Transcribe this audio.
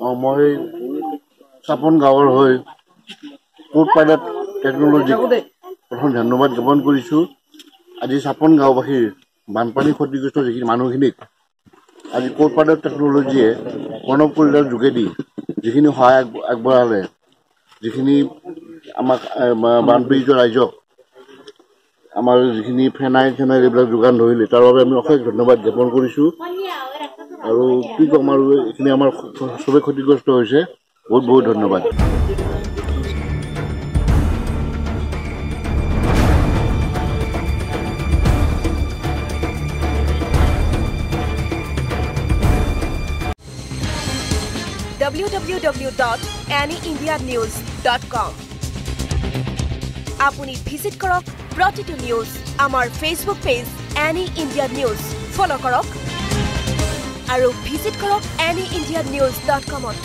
অঁ মই চাপন গাঁৱৰ হৈ কোৰ্ট পাইলট টেকনলজিক প্ৰথম ধন্যবাদ জ্ঞাপন কৰিছোঁ। আজি চাপন গাঁওবাসীৰ বানপানী ক্ষতিগ্ৰস্ত যিখিনি মানুহখিনিক আজি কোৰ্ট পাইলট টেকনলজিয়ে প্ৰণৱ কলিতাৰ যোগেদি যিখিনি সহায় আগ- আগবঢ়ালে যিখিনি আমাক বানপীড়িত ৰাইজক আমাৰ যিখিনি ফেনাইল চেনাইল এইবিলাক যোগান ধৰিলে তাৰ বাবে আমি অশেষ ধন্যবাদ জ্ঞাপন কৰিছোঁ। আৰু কি ক'ম আৰু এইখিনি আমাৰ চবেই ক্ষতিগ্ৰস্ত হৈছে। বহুত বহুত ধন্যবাদ। www.anyindianews.com আপুনি ভিজিট কৰক প্ৰতিটো নিউজ আমাৰ Facebook page any India news follow' কৰক। আৰু ভিজিট কৰক এনি ইণ্ডিয়া নিউজ ডট কমত।